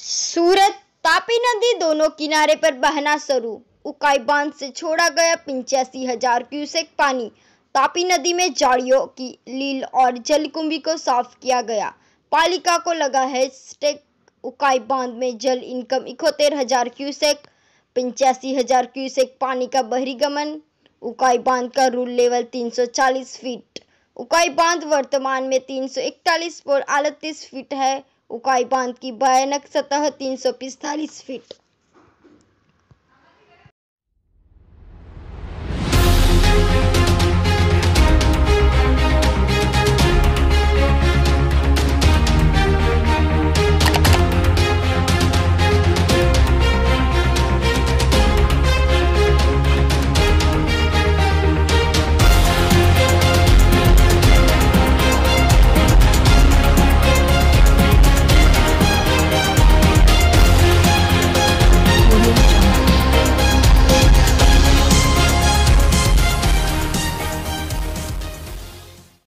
नदी दोनों किनारे पर बहना शुरू। उकाई बाँध से छोड़ा गया पिंचासी हज़ार क्यूसेक पानी तापी नदी में जाड़ियों की लील और जलकुंभी को साफ़ किया गया। पालिका को लगा है स्टेक। उकाई बाँध में जल इनकम इकहत्तर हज़ार क्यूसेक, पिंचासी हज़ार क्यूसेक पानी का बहिर्गमन। उकाई बाँध का रूल लेवल 340 फीट उकाई बाँध वर्तमान में 341 पर अड़तीस फीट है। उकाई बाँध की भयानक सतह 345 फीट।